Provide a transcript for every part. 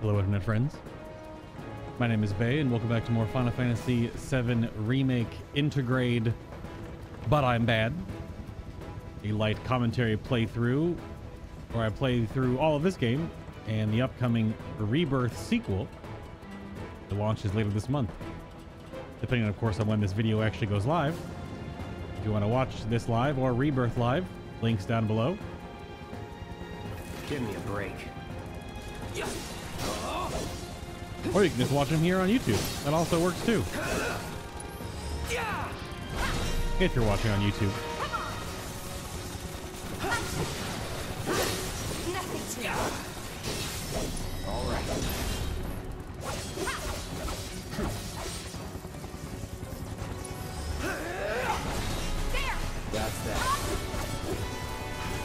Hello, internet friends. My name is Bay, and welcome back to more Final Fantasy VII Remake Intergrade. But I'm bad. A light commentary playthrough, where I play through all of this game and the upcoming Rebirth sequel. The launch is later this month, depending, of course, on when this video actually goes live. If you want to watch this live or Rebirth live, links down below. Give me a break. Or you can just watch them here on YouTube. That also works too. If you're watching on YouTube.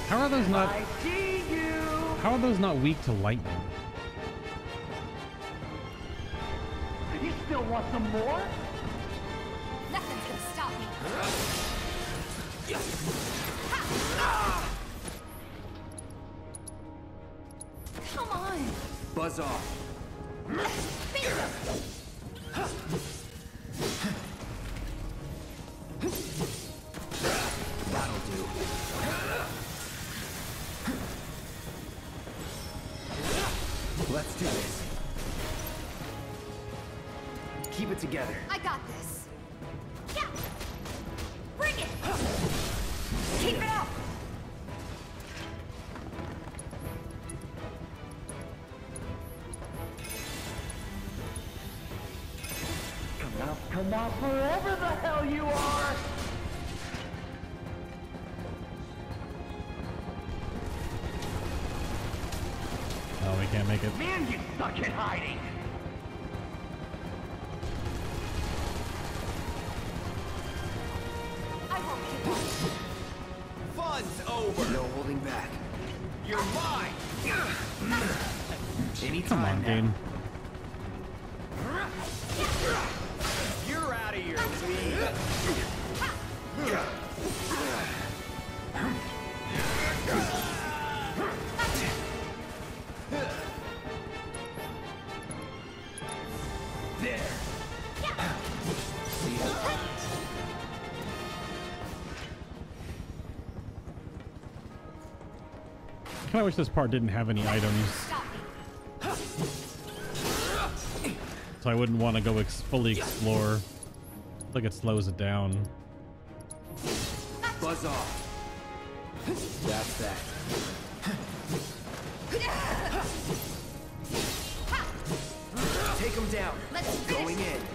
How are those not how are those not weak to lightning? Some more? Come out, come wherever the hell you are! Oh, we can't make it. Man, you suck at hiding! I won't keep up. Fun's over! No holding back. You're mine! Anytime Come on, now. game. Kinda wish this part didn't have any items, so I wouldn't want to go ex fully explore. Like it slows it down. Buzz off. That's that. Take him down. Let's Going in.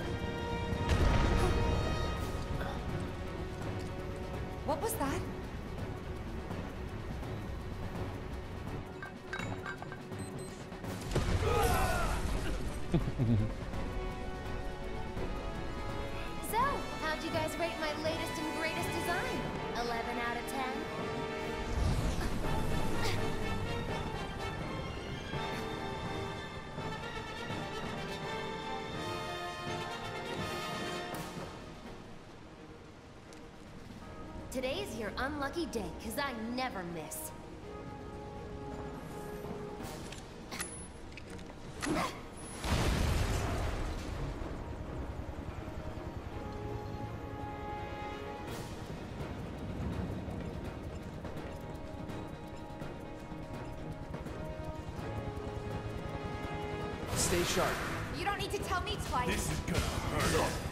unlucky day, cause I never miss. Stay sharp. You don't need to tell me twice. This is gonna hurt.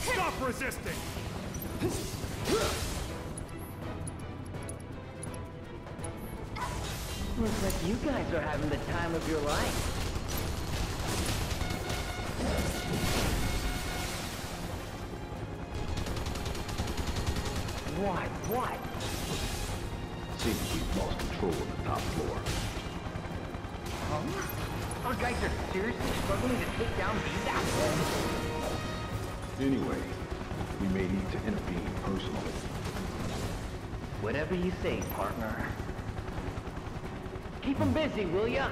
Stop resisting! Guys are having the time of your life. What? What? Seems we've lost control of the top floor. Huh? Our guys are seriously struggling to take down these assholes? Anyway, we may need to intervene personally. Whatever you say, partner. Keep them busy, will ya?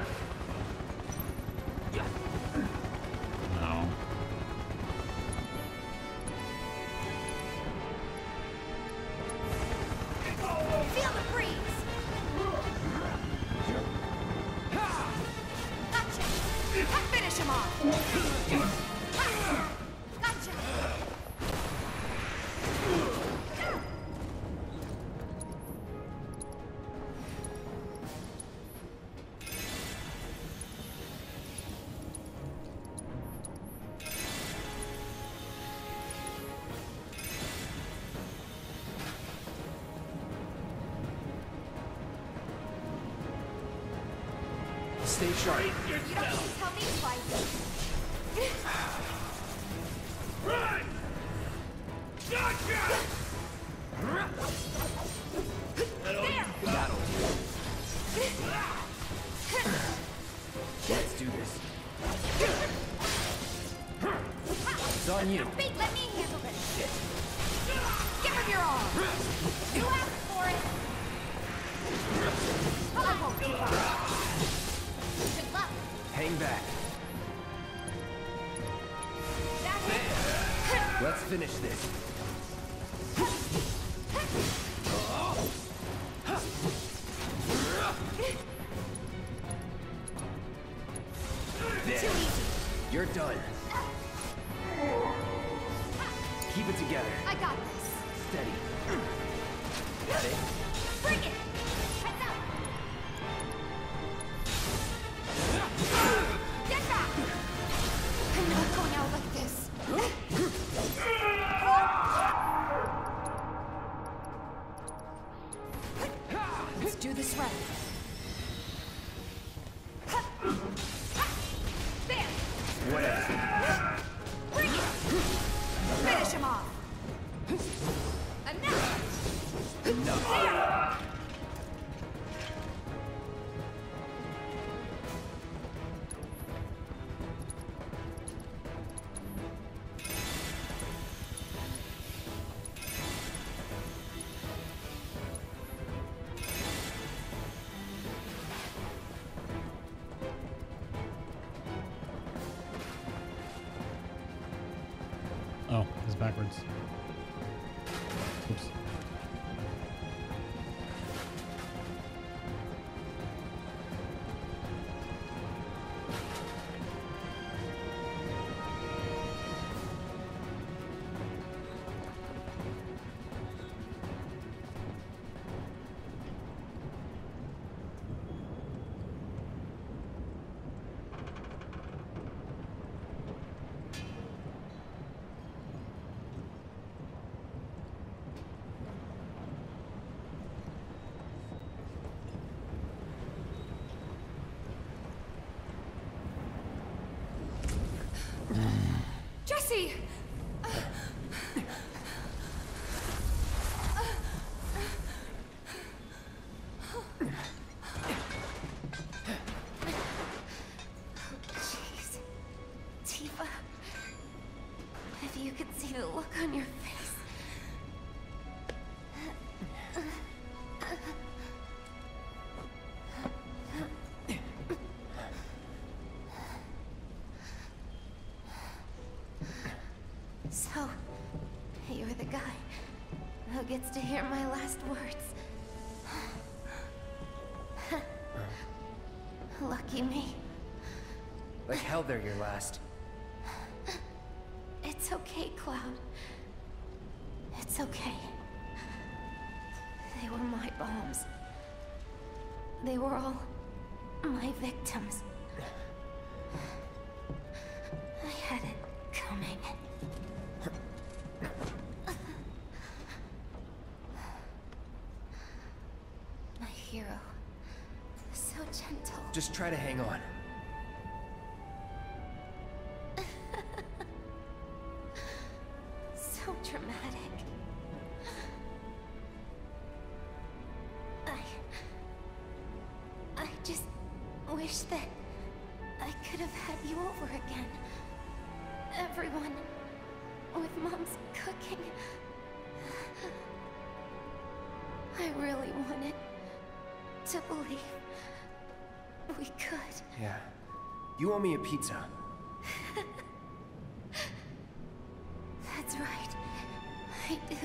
You're Oh, gets to hear my last words. Lucky me. Like hell they're your last. It's okay, Cloud. It's okay. They were my bombs. They were all my victims. try to hang on. so dramatic. I... I just wish that I could have had you over again. Everyone with Mom's cooking. I really wanted to believe we could. Yeah. You owe me a pizza. That's right. I do.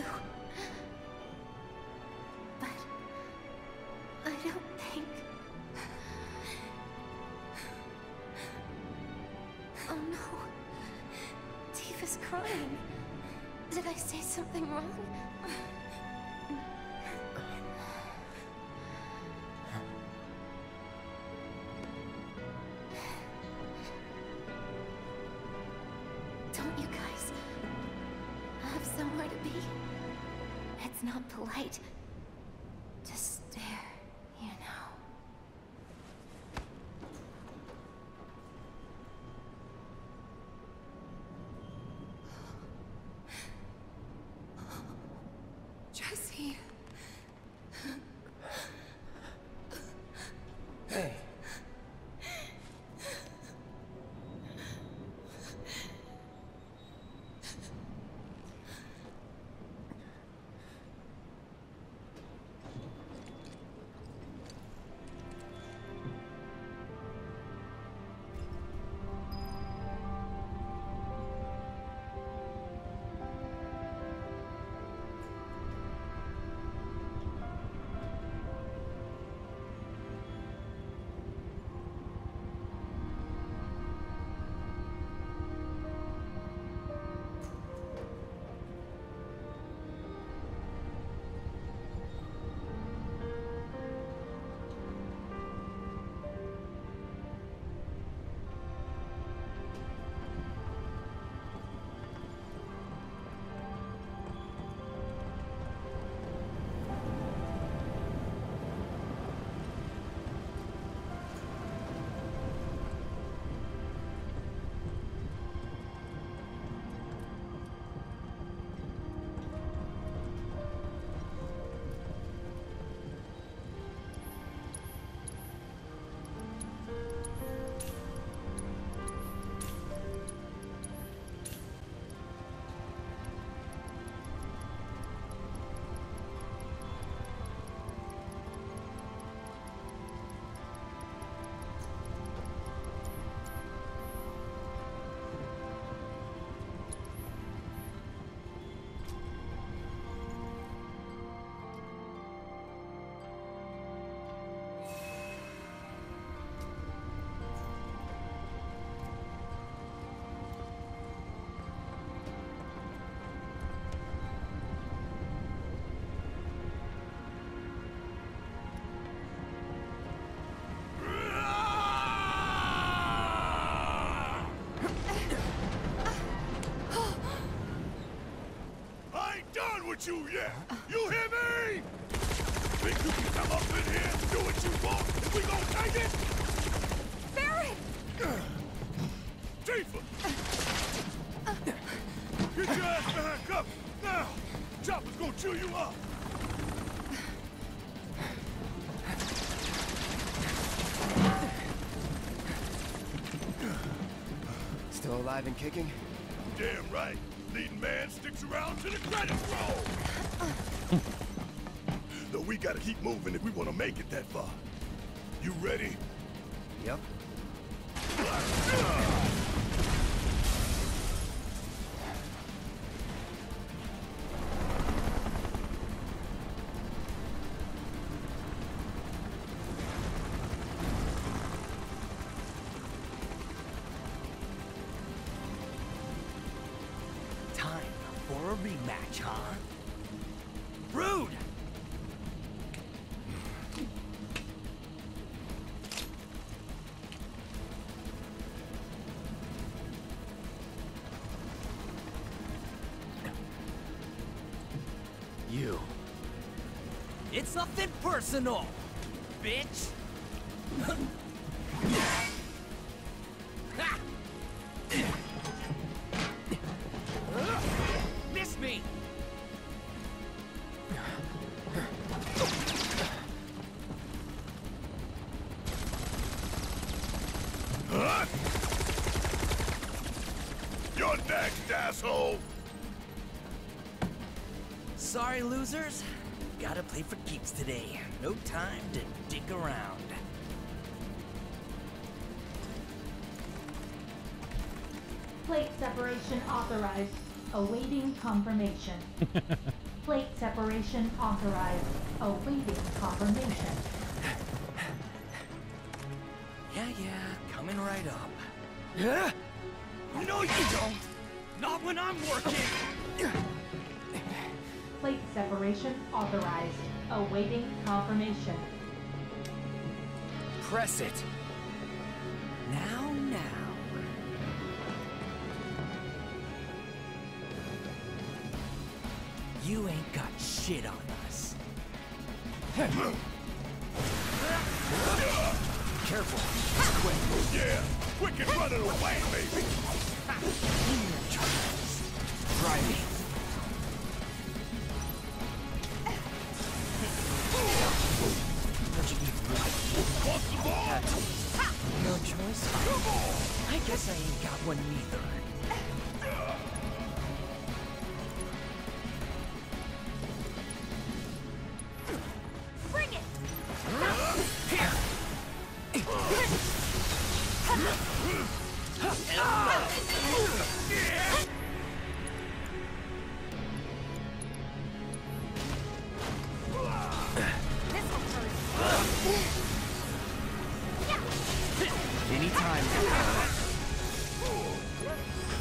Ain't done with you yet! You hear me? Think you can come up in here and do what you want and we gonna take it? Barret! Tifa! Get your ass behind cover! Now! Chopper's gonna chew you up! Still alive and kicking? Damn right! Leading man sticks around to the credits roll! Though we gotta keep moving if we wanna make it that far. You ready? Personal, bitch! Miss me! on! You're next, asshole! Sorry, losers. Gotta play for keeps today. No time to dick around. Plate separation authorized. Awaiting confirmation. Plate separation authorized. Awaiting confirmation. Yeah, yeah, coming right up. Yeah? No, you don't! Not when I'm working! Separation authorized. Awaiting confirmation. Press it. Now, now. You ain't got shit on us.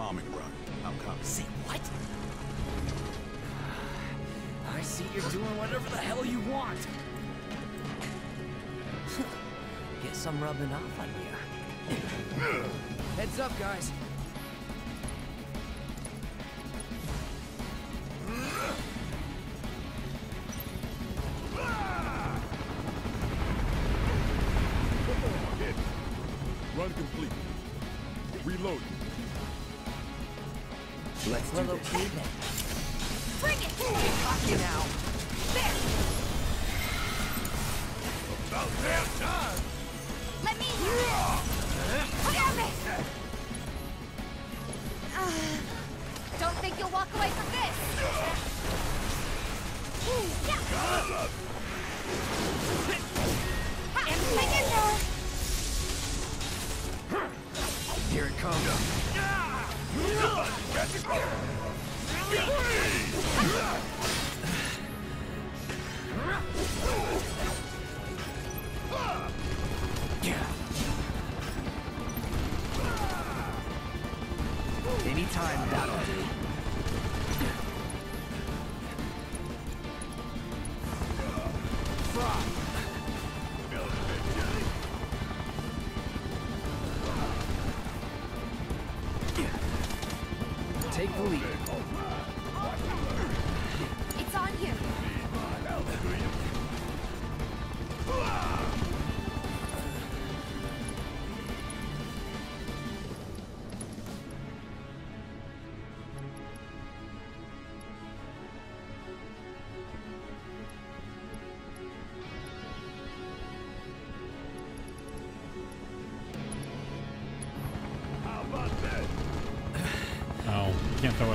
bombing run. I'm coming. Say what? I see you're doing whatever the hell you want. Guess I'm rubbing off on you. Heads up, guys.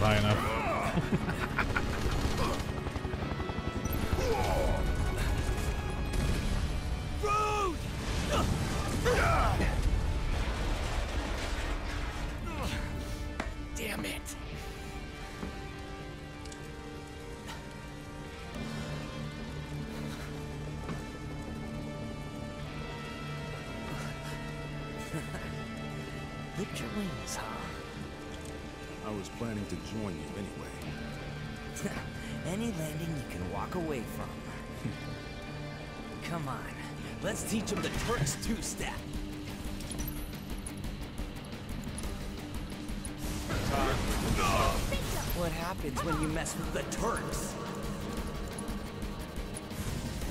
High enough. Planning to join you anyway. Any landing you can walk away from. Come on, let's teach them the Turks two-step. What happens when you mess with the Turks?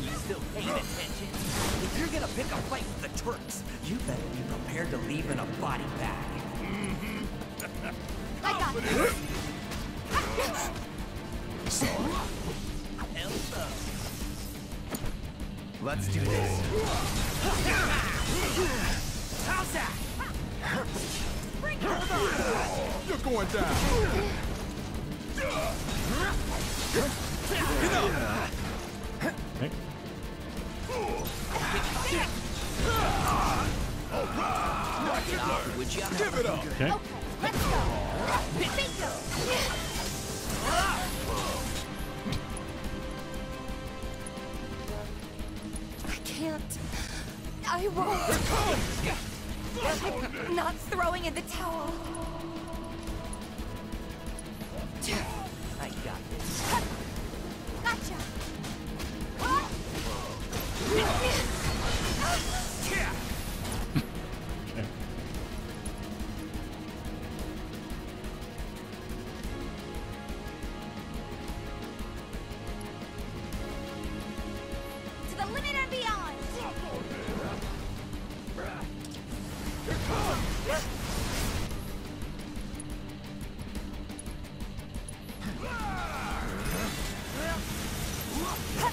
You still paying attention? If you're gonna pick a fight with the Turks, you better be prepared to leave in a body bag. Let's do this. How's that? You're going down! Okay. Would you? Give it up! Okay.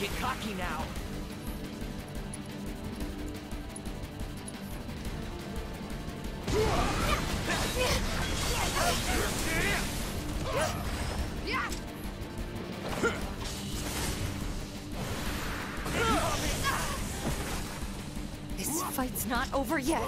Get cocky now. This fight's not over yet.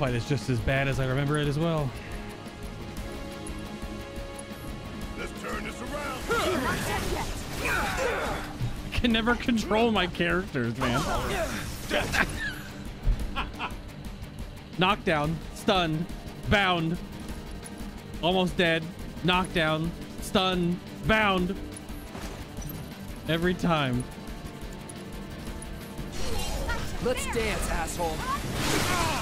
Fight is just as bad as I remember it as well. Let's turn this around! Not dead yet. I can never control my characters, man. Knockdown, stunned, bound, almost dead, knockdown, stunned, bound. Every time. Let's dance, asshole. Ah.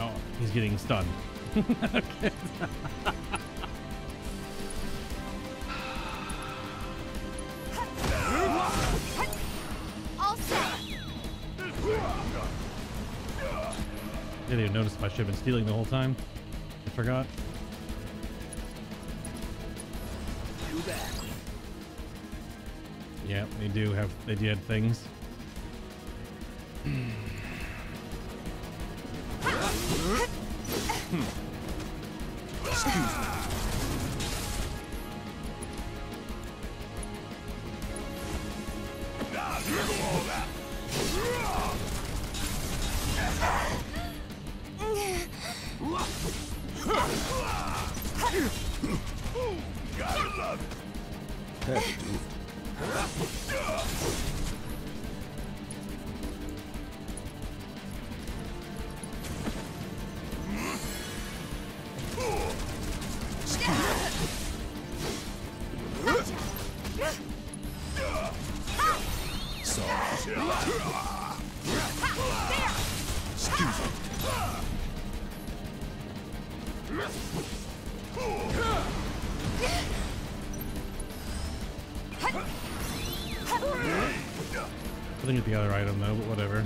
Oh, he's getting stunned. okay. Didn't even notice I should have been stealing the whole time. I forgot. Too bad. Yeah, they do have they did things. I think it's the other item though, but whatever.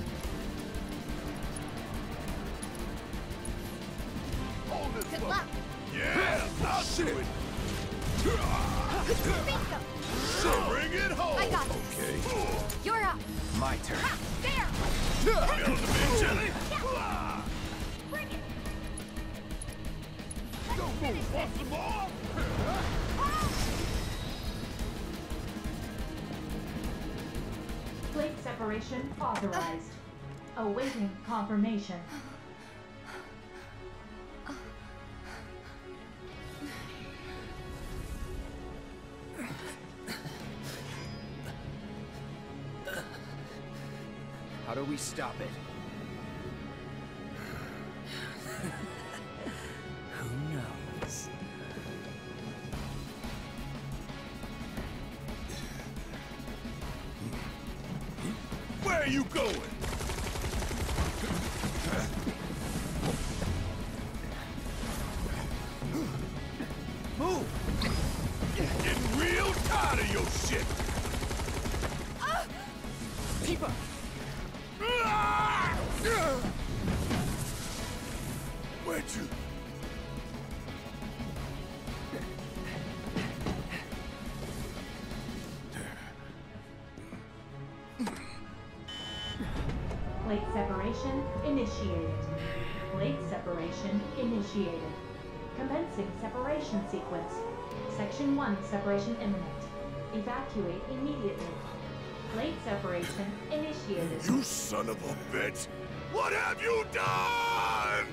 Good luck. Yeah, I'll do it. Bingo. Bring it home. I got this. Okay. You're up. My turn. Ha, there. Feel the big jelly. Bring it. Want some more? Plate separation authorized. Awaiting confirmation. Stop it? Separation initiated. Plate separation initiated. Commencing separation sequence. Section 1 separation imminent. Evacuate immediately. Plate separation initiated. You son of a bitch! What have you done?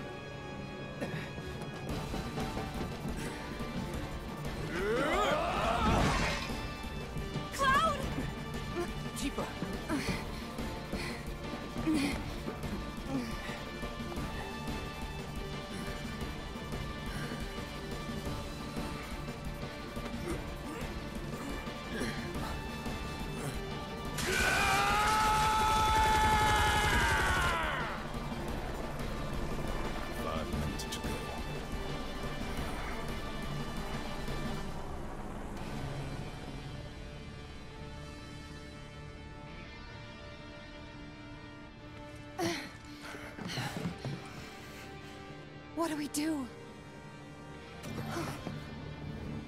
We do?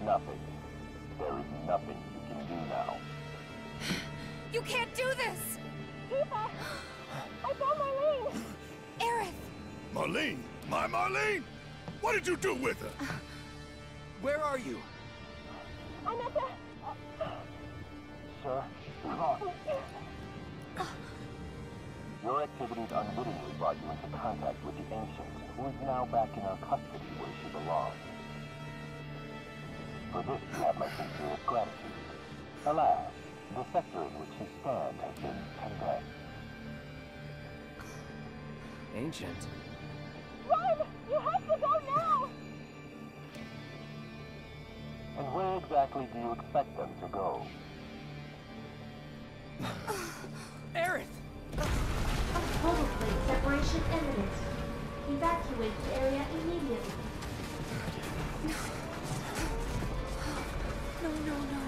Nothing. There is nothing you can do now. You can't do this! Tifa! I found Marlene! Aerith! Marlene? My Marlene? What did you do with her? Where are you? For this, you have my sincerest gratitude. Alas, the sector in which you stand has been condemned. Ancient. Run! You have to go now! And where exactly do you expect them to go? Aerith! Total plate separation imminent. Evacuate the area immediately. No, no, no.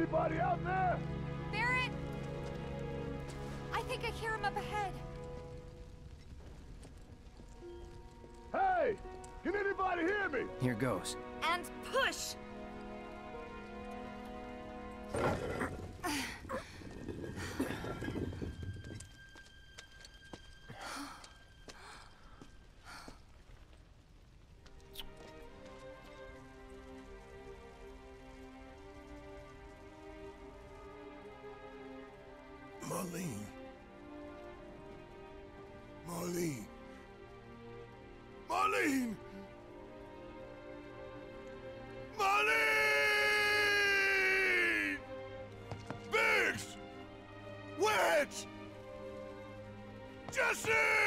Anybody out there? Barret! I think I hear him up ahead. Hey! Can anybody hear me? Here goes. Jessie!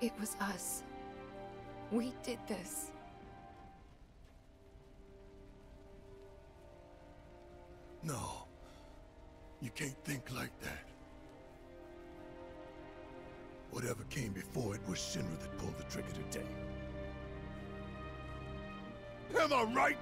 It was us. We did this. No. You can't think like that. Whatever came before it was Shinra that pulled the trigger today. Am I right?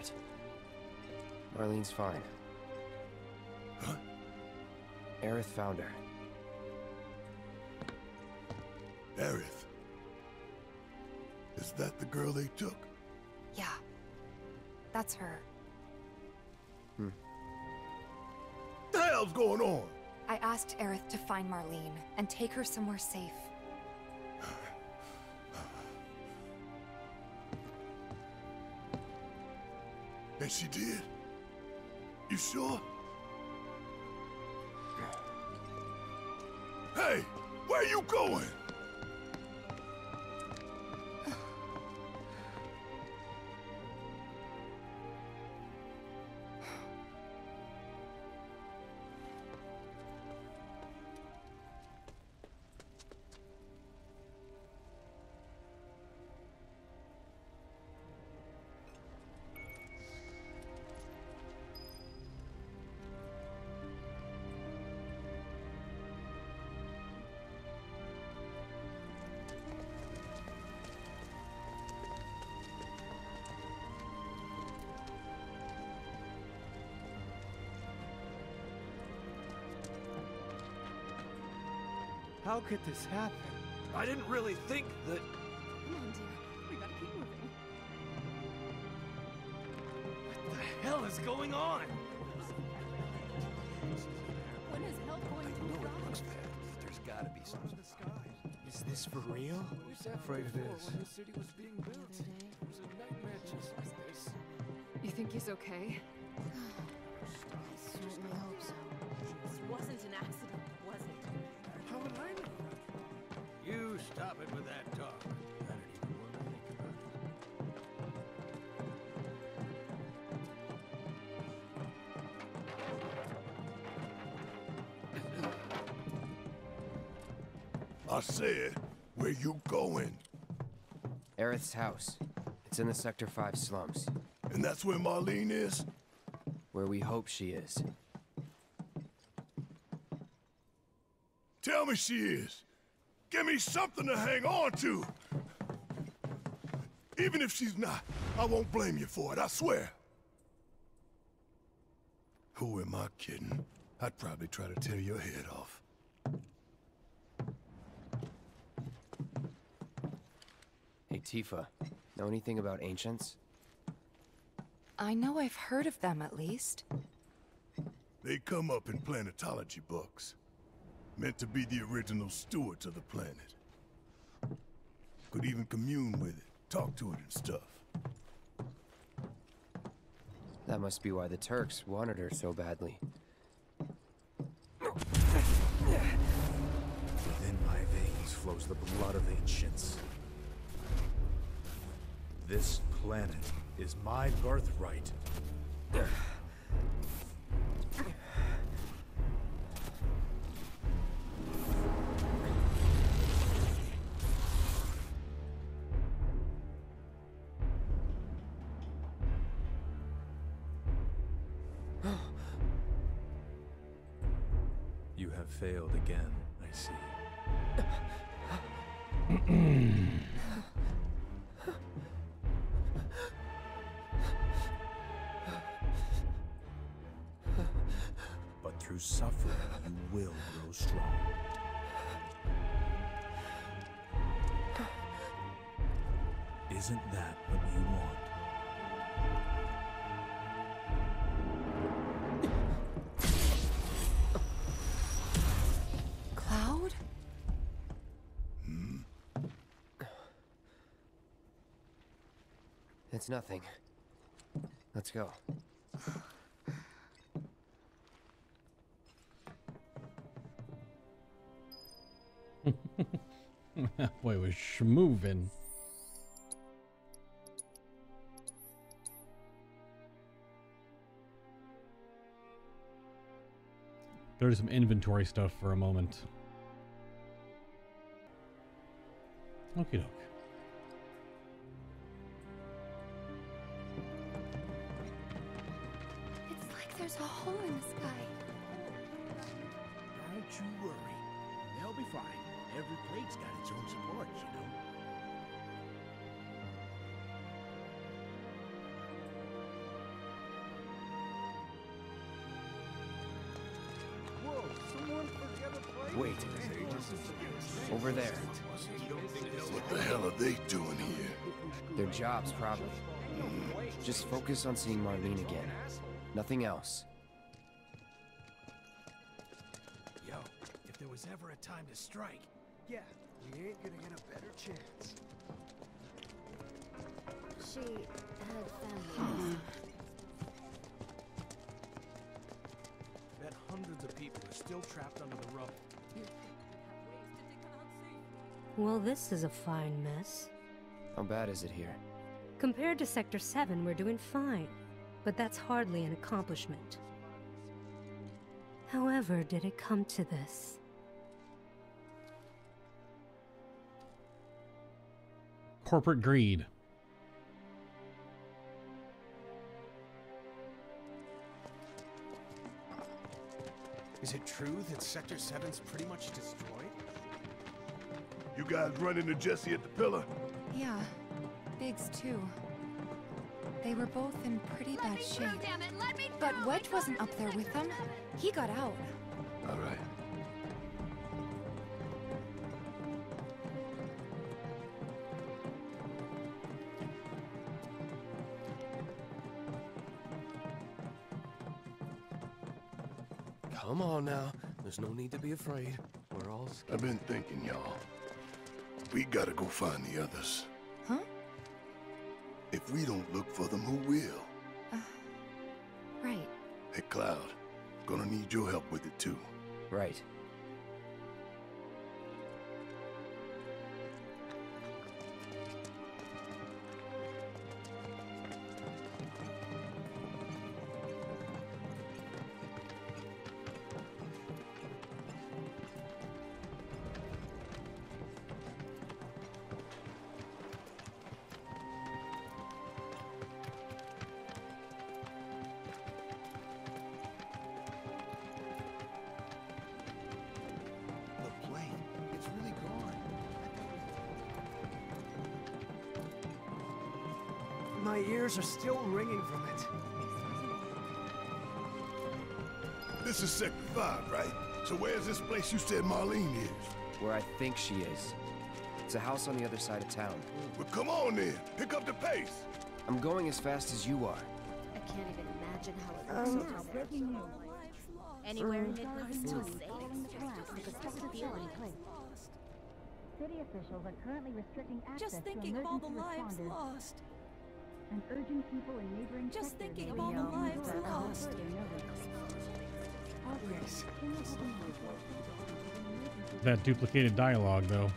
Barret. Marlene's fine. Huh? Aerith found her. Aerith. Is that the girl they took? Yeah. That's her. Hmm. The hell's going on? I asked Aerith to find Marlene and take her somewhere safe. And she did? You sure? Hey, where are you going? How could this happen? I didn't really think that. Come on, dear. We gotta keep moving. What the hell is going on? When is hell going to rise? There's gotta be some. Is this for real? I'm Afraid it is. You think he's okay? I said, where you going? Aerith's house. It's in the Sector 5 slums. And that's where Marlene is? Where we hope she is. Tell me she is. Give me something to hang on to. Even if she's not, I won't blame you for it, I swear. Who am I kidding? I'd probably try to tear your head off. Tifa. Know anything about ancients? I know I've heard of them at least. They come up in planetology books. Meant to be the original stewards of the planet. Could even commune with it, talk to it and stuff. That must be why the Turks wanted her so badly. Within my veins flows the blood of ancients. This planet is my birthright. Through suffering, you will grow strong. Isn't that what you want? Cloud? Hmm? It's nothing. Let's go. Boy, was schmoovin'. There's some inventory stuff for a moment. Okie doke. Their jobs, probably. Just focus on seeing Marlene again. Nothing else. Yo, if there was ever a time to strike, yeah, we ain't gonna get a better chance. She had family. Bet hundreds of people are still trapped under the rubble. Well, this is a fine mess. How bad is it here? Compared to Sector 7, we're doing fine. But that's hardly an accomplishment. However, did it come to this? Corporate greed. Is it true that Sector 7's pretty much destroyed? You guys run into Jessie at the pillar? Yeah. Biggs, too. They were both in pretty bad shape. But Wedge wasn't up there with them. He got out. All right. Come on now. There's no need to be afraid. We're all I've been thinking, y'all. We gotta go find the others. Huh? If we don't look for them, who will? Uh, right. Hey, Cloud. Gonna need your help with it, too. Right. My ears are still ringing from it. This is Sector 5, right? So where's this place you said Marlene is? Where I think she is. It's a house on the other side of town. Well, come on then. Pick up the pace. I'm going as fast as you are. I can't even imagine how it looks Um, out there. Anywhere in Mm. Midwest News still safe. following the collapse Just doesn't Sector feel 7 like place. City officials are currently restricting access Just thinking of all the lives lost. And urging people in neighboring Just thinking to of all the lives lost. further notice. That duplicated dialogue, though.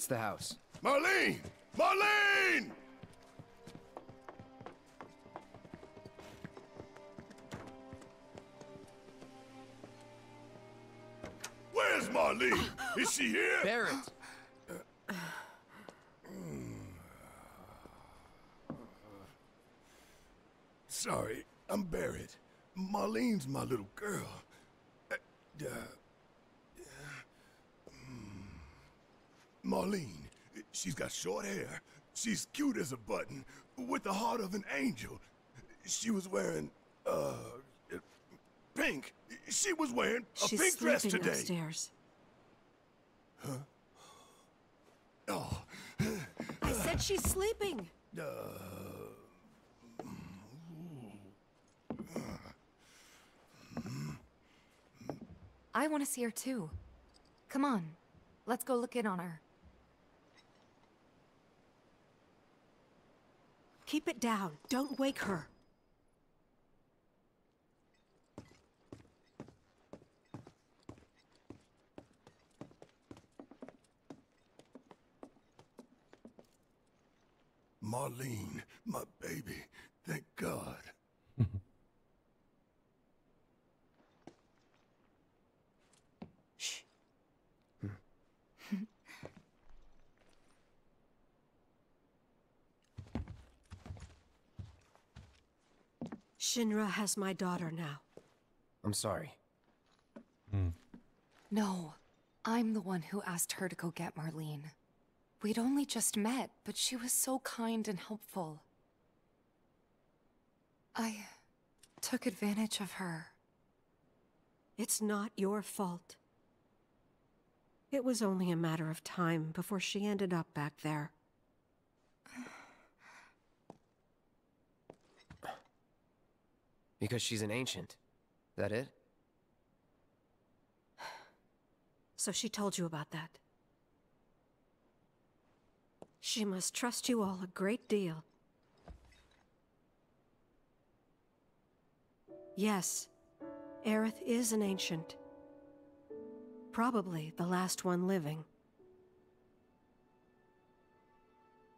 That's the house. Marlene! Marlene! Where's Marlene? Is she here? Barret! Sorry, I'm Barret. Marlene's my little girl. Uh, uh, Marlene, she's got short hair. She's cute as a button, with the heart of an angel. She was wearing, uh, pink. She was wearing a She's pink dress today. upstairs. Huh? Oh. I said she's sleeping. Uh, I want to see her too. Come on, let's go look in on her. Keep it down. Don't wake her. Marlene, my baby. Thank God. Shinra has my daughter now. I'm sorry. Hmm. No, I'm the one who asked her to go get Marlene. We'd only just met, but she was so kind and helpful. I took advantage of her. It's not your fault. It was only a matter of time before she ended up back there. Because she's an ancient. That it? So she told you about that. She must trust you all a great deal. Yes, Aerith is an ancient. Probably the last one living.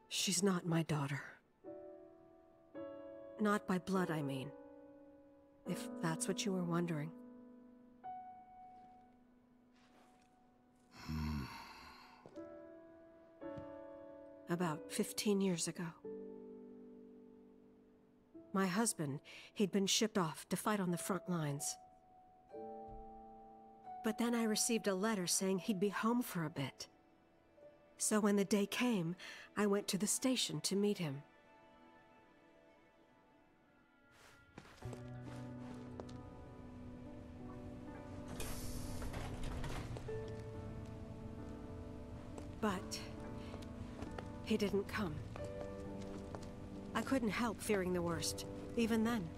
She's not my daughter. Not by blood, I mean. If that's what you were wondering. About 15 years ago. My husband, he'd been shipped off to fight on the front lines. But then I received a letter saying he'd be home for a bit. So when the day came, I went to the station to meet him. But he didn't come. I couldn't help fearing the worst, even then.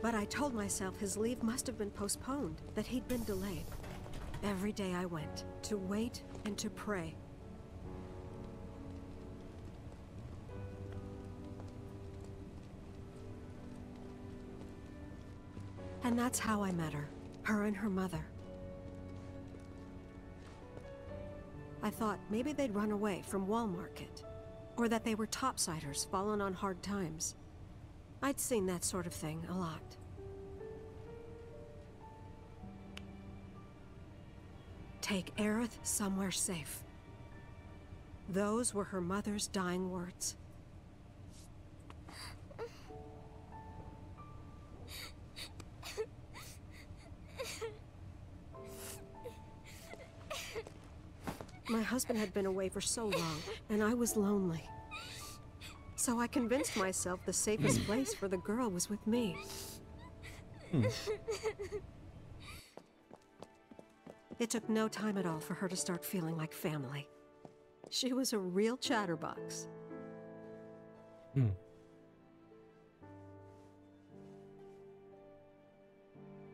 But I told myself his leave must have been postponed, that he'd been delayed. Every day I went, to wait and to pray. And that's how I met her, her and her mother. I thought maybe they'd run away from Wall Market. Or that they were topsiders, fallen on hard times. I'd seen that sort of thing a lot. Take Aerith somewhere safe. Those were her mother's dying words. Husband had been away for so long, and I was lonely. So I convinced myself the safest place for the girl was with me. It took no time at all for her to start feeling like family. She was a real chatterbox. Hmm.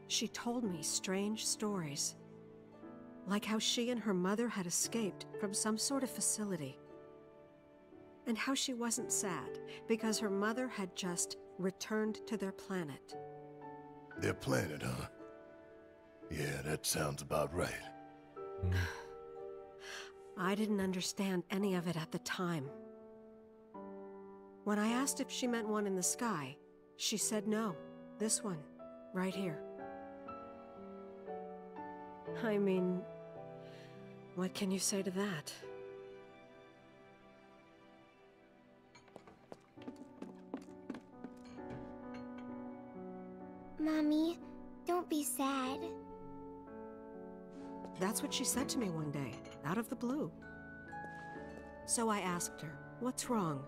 She told me strange stories. Like how she and her mother had escaped from some sort of facility. And how she wasn't sad because her mother had just returned to their planet. Their planet, huh? Yeah, that sounds about right. I didn't understand any of it at the time. When I asked if she meant one in the sky, she said no. This one, right here. I mean, what can you say to that? Mommy, don't be sad. That's what she said to me one day, out of the blue. So I asked her, what's wrong?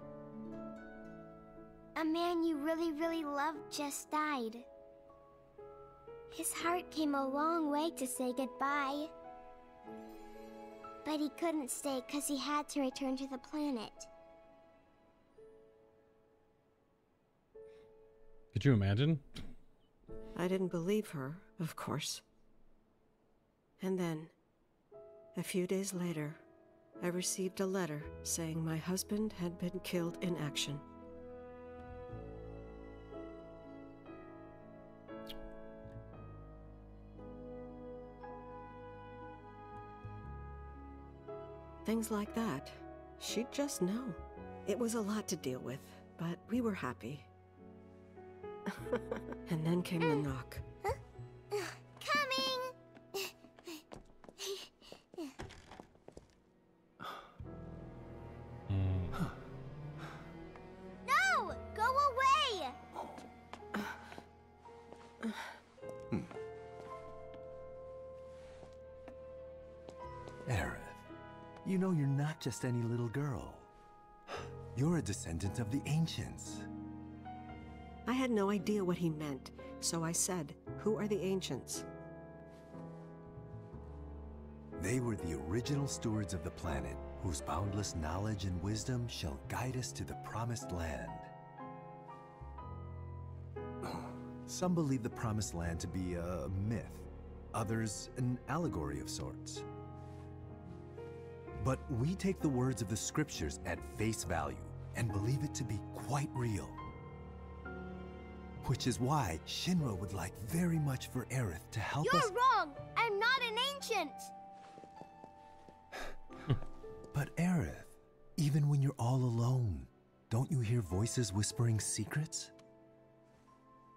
A man you really, really loved just died. His heart came a long way to say goodbye. But he couldn't stay because he had to return to the planet. Could you imagine? I didn't believe her, of course. And then, a few days later, I received a letter saying my husband had been killed in action. Things like that. She'd just know. It was a lot to deal with, but we were happy. and then came the knock. Just any little girl. You're a descendant of the ancients. I had no idea what he meant, so I said, Who are the ancients? They were the original stewards of the planet, whose boundless knowledge and wisdom shall guide us to the promised land. Some believe the promised land to be a myth, others an allegory of sorts. But we take the words of the scriptures at face value and believe it to be quite real. Which is why Shinra would like very much for Aerith to help You're us. wrong! I'm not an ancient! But Aerith, even when you're all alone, don't you hear voices whispering secrets?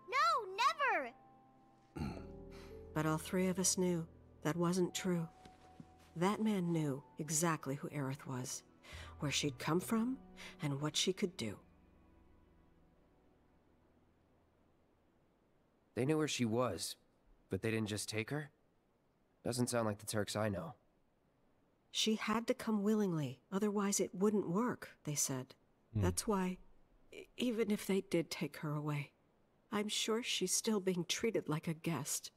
No, never! But all three of us knew that wasn't true. That man knew exactly who Aerith was, where she'd come from, and what she could do. They knew where she was, but they didn't just take her? Doesn't sound like the Turks I know. She had to come willingly, otherwise it wouldn't work, they said. Hmm. That's why, even if they did take her away, I'm sure she's still being treated like a guest.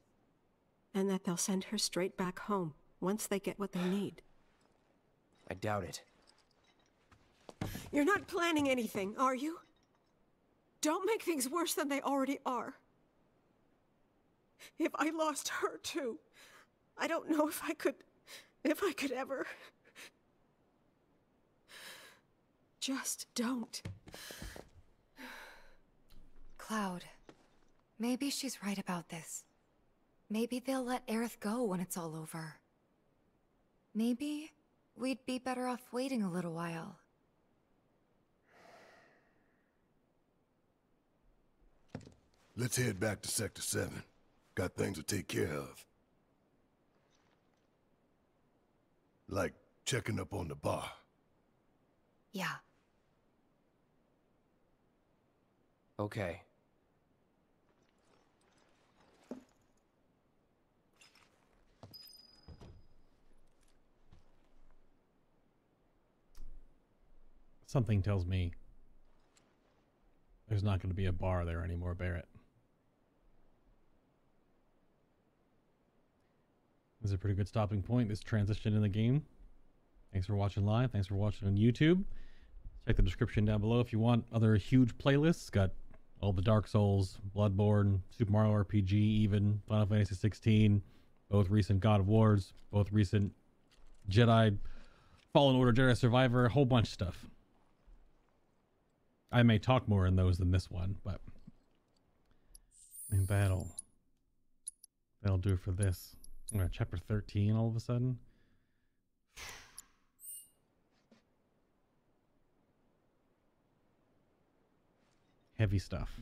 And that they'll send her straight back home once they get what they need. I doubt it. You're not planning anything, are you? Don't make things worse than they already are. If I lost her too, I don't know if I could. if I could ever. Just don't. Cloud, maybe she's right about this. Maybe they'll let Aerith go when it's all over. Maybe we'd be better off waiting a little while. Let's head back to Sector 7. Got things to take care of. Like checking up on the bar. Yeah. Okay. Something tells me there's not going to be a bar there anymore, Barret. This is a pretty good stopping point, this transition in the game. Thanks for watching live. Thanks for watching on YouTube. Check the description down below if you want other huge playlists. Got all the Dark Souls, Bloodborne, Super Mario RPG, even Final Fantasy 16, both recent God of Wars, both recent Jedi Fallen Order Jedi Survivor, a whole bunch of stuff. I may talk more in those than this one, but I think that'll that'll do for this. Chapter 13 all of a sudden. Heavy stuff.